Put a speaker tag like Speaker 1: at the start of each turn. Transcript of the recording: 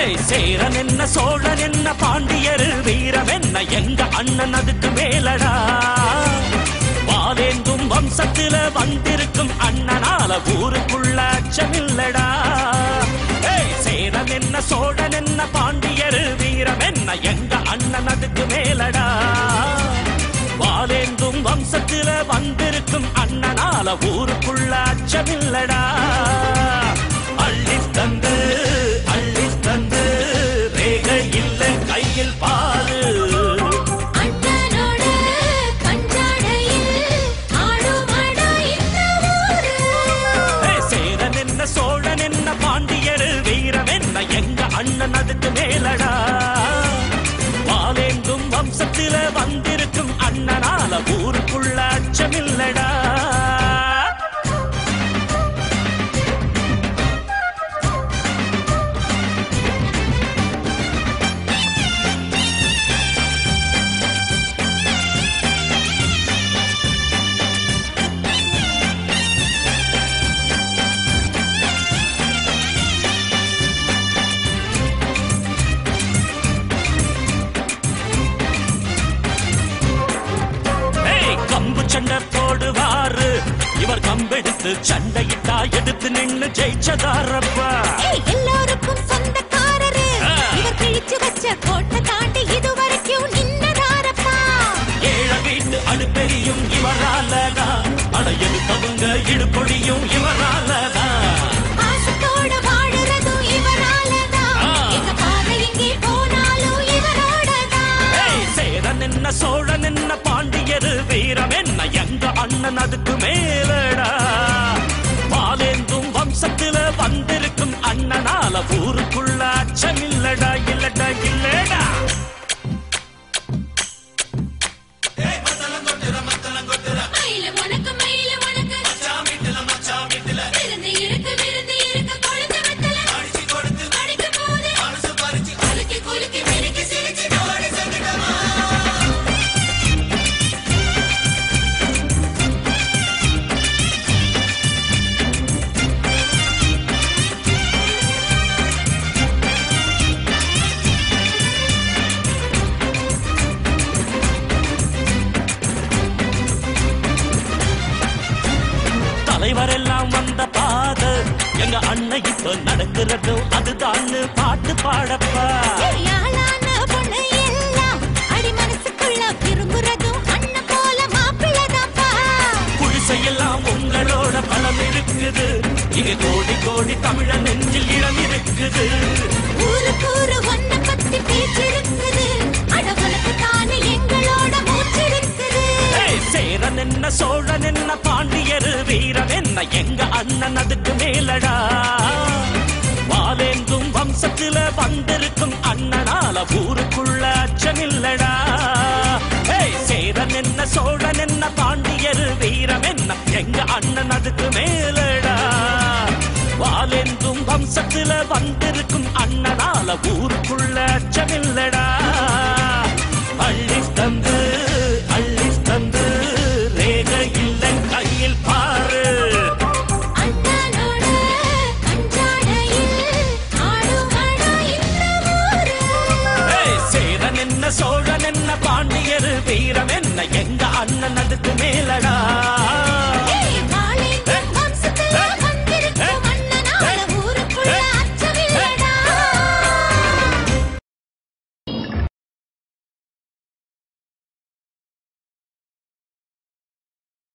Speaker 1: ஏய் சேரன் என்ன சோழன் என்ன பாண்டியர் வீரம் என்ன எங்க அண்ணன் அதுக்கு மேலடா? வாதேந்தும் வம்சத்துல வந்திருக்கும் அண்ணனால ஊருக்குள்ள அச்சமில்லடா ஏய் சேரன் என்ன சோழன் என்ன பாண்டியர் வீரம் என்ன எங்க அண்ணன் அதுக்கு மேலடா? வாதேந்தும் வம்சத்துல வந்திருக்கும் அண்ணனால ஊருக்குள்ள அச்சமில்லடா பாரு சேரன் என்ன சோழன் என்ன பாண்டியர் வீரம் என்ன எங்க அண்ணன் அதுக்கு மேலடா. வாலேந்தும் வம்சத்தில வந்திருக்கும் அண்ணனால இவர் கம்பெடுத்து சண்டையிட்டா எடுத்து நின்னு ஜெயிச்சதாரப்பா.
Speaker 2: எல்லோருக்கும் சொந்தக்காரரு. இவர் கிழிச்சு வச்ச கோட்டை தாண்டி இதுவரைக்கும் நின்னதாரப்பா.
Speaker 1: ஏழ வீட்டு அடுப்பெரியும் இவராலதா அட எடுத்தவங்க இடுப்பொழியும் இவராலதா
Speaker 2: பாசத்தோட வாழுறதும் இவராலதான்.
Speaker 1: ஆ.
Speaker 2: எங்க பாதை எங்கே போனாலும் இவரோடதான்.
Speaker 1: ஏய், சேரன் என்ன சோழன் என்ன பாண்டியர் வீரம் என்ன எங்க அண்ணன் அதுக்கு மேலடா ஊருக்குள்ள அச்சமில்லடா இப்ப நடக்கிறதும் அதுதான் பாட்டு பாடப்பா.
Speaker 2: எல்லாம்
Speaker 1: உங்களோட பலம் இருக்குது. இங்க கோடி கோடி தமிழ நெஞ்சில் இடம் இருக்குது.
Speaker 2: ஊரு ஒன்ன பத்தி பேச்சிருக்குது அட உனக்கு தானே எங்களோட மூச்சிருக்குது.
Speaker 1: சேரன் என்ன சோழன் என்ன பாண்டியர் வீரம் என்ன எங்க அண்ணன் அதுக்கு மேலடா? வாலேந்தும் வம்சத்துல வந்திருக்கும் அண்ணனால ஊருக்குள்ள அச்சமில்லடா சேரன் என்ன சோழன் என்ன பாண்டியர் வீரம் என்ன எங்க அண்ணன் அதுக்கு மேலடா? வாலேந்தும் வம்சத்துல வந்திருக்கும் அண்ணனால ஊருக்குள்ள அச்சமில்லடா சோழன் என்ன பாண்டியர் வீரம் என்ன? எங்க அண்ணன் அதுக்கு மேலடா?